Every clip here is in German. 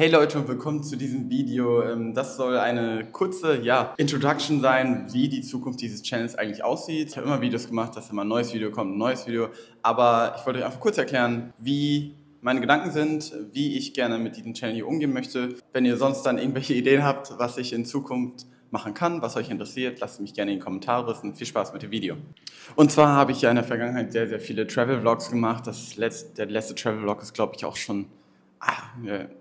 Hey Leute und willkommen zu diesem Video. Ähm, das soll eine kurze ja, Introduction sein, wie die Zukunft dieses Channels eigentlich aussieht. Ich habe immer Videos gemacht, dass immer ein neues Video kommt, ein neues Video. Aber ich wollte euch einfach kurz erklären, wie meine Gedanken sind, wie ich gerne mit diesem Channel hier umgehen möchte. Wenn ihr sonst dann irgendwelche Ideen habt, was ich in Zukunft machen kann, was euch interessiert, lasst mich gerne in die Kommentare wissen. Viel Spaß mit dem Video. Und zwar habe ich ja in der Vergangenheit sehr, sehr viele Travel-Vlogs gemacht. Das letzte, der letzte Travel-Vlog ist, glaube ich, auch schon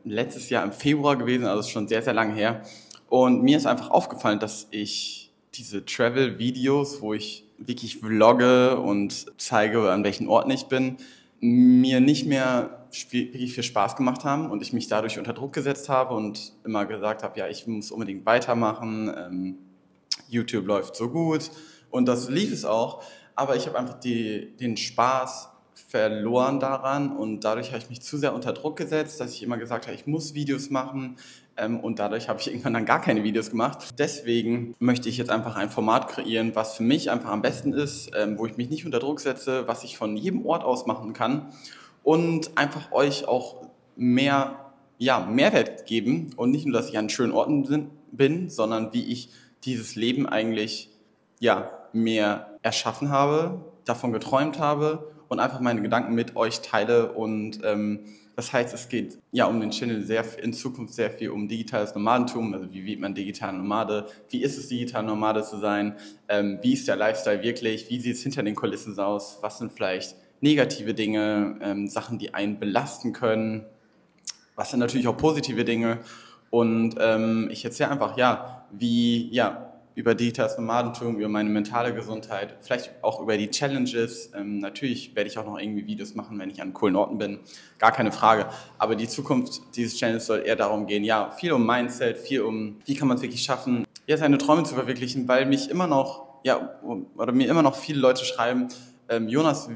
letztes Jahr im Februar gewesen, also schon sehr, sehr lange her. Und mir ist einfach aufgefallen, dass ich diese Travel-Videos, wo ich wirklich vlogge und zeige, an welchen Orten ich bin, mir nicht mehr wirklich viel Spaß gemacht haben und ich mich dadurch unter Druck gesetzt habe und immer gesagt habe, ja, ich muss unbedingt weitermachen, ähm, YouTube läuft so gut und das lief es auch, aber ich habe einfach die, den Spaß verloren daran und dadurch habe ich mich zu sehr unter Druck gesetzt, dass ich immer gesagt habe, ich muss Videos machen ähm, und dadurch habe ich irgendwann dann gar keine Videos gemacht. Deswegen möchte ich jetzt einfach ein Format kreieren, was für mich einfach am besten ist, ähm, wo ich mich nicht unter Druck setze, was ich von jedem Ort aus machen kann und einfach euch auch mehr ja, Mehrwert geben und nicht nur, dass ich an schönen Orten bin, sondern wie ich dieses Leben eigentlich ja, mehr erschaffen habe, davon geträumt habe und einfach meine Gedanken mit euch teile. Und ähm, das heißt, es geht ja um den Channel sehr in Zukunft sehr viel um digitales Nomadentum. Also wie wird man digital Nomade? Wie ist es, digital Nomade zu sein? Ähm, wie ist der Lifestyle wirklich? Wie sieht es hinter den Kulissen aus? Was sind vielleicht negative Dinge, ähm, Sachen, die einen belasten können? Was sind natürlich auch positive Dinge? Und ähm, ich erzähle einfach, ja, wie, ja, über digitales Nomadentum, über meine mentale Gesundheit, vielleicht auch über die Challenges. Ähm, natürlich werde ich auch noch irgendwie Videos machen, wenn ich an coolen Orten bin, gar keine Frage. Aber die Zukunft dieses Channels soll eher darum gehen, ja, viel um Mindset, viel um, wie kann man es wirklich schaffen, ja, seine Träume zu verwirklichen, weil mich immer noch, ja, oder mir immer noch viele Leute schreiben, ähm, Jonas,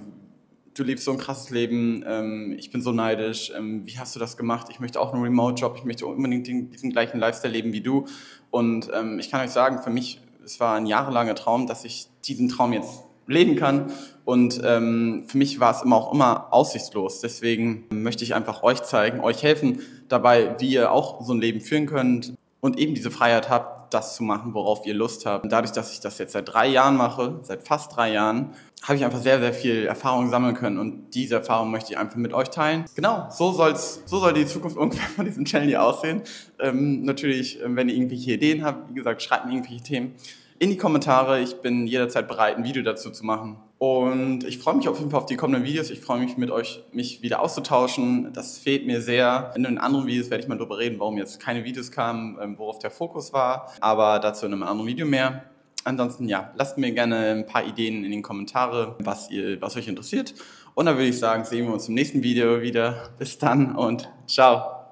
du lebst so ein krasses Leben, ähm, ich bin so neidisch, ähm, wie hast du das gemacht? Ich möchte auch einen Remote-Job, ich möchte unbedingt den, diesen gleichen Lifestyle leben wie du. Und ähm, ich kann euch sagen, für mich, es war ein jahrelanger Traum, dass ich diesen Traum jetzt leben kann. Und ähm, für mich war es immer auch immer aussichtslos. Deswegen möchte ich einfach euch zeigen, euch helfen dabei, wie ihr auch so ein Leben führen könnt und eben diese Freiheit habt, das zu machen, worauf ihr Lust habt. Und dadurch, dass ich das jetzt seit drei Jahren mache, seit fast drei Jahren, habe ich einfach sehr, sehr viel Erfahrung sammeln können und diese Erfahrung möchte ich einfach mit euch teilen. Genau, so soll's, so soll die Zukunft ungefähr von diesem Channel hier aussehen. Ähm, natürlich, ähm, wenn ihr irgendwelche Ideen habt, wie gesagt, schreibt mir irgendwelche Themen in die Kommentare. Ich bin jederzeit bereit, ein Video dazu zu machen. Und ich freue mich auf jeden Fall auf die kommenden Videos. Ich freue mich mit euch, mich wieder auszutauschen. Das fehlt mir sehr. In den anderen Videos werde ich mal darüber reden, warum jetzt keine Videos kamen, ähm, worauf der Fokus war. Aber dazu in einem anderen Video mehr. Ansonsten, ja, lasst mir gerne ein paar Ideen in den Kommentaren, was, ihr, was euch interessiert. Und dann würde ich sagen, sehen wir uns im nächsten Video wieder. Bis dann und ciao.